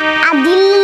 Adil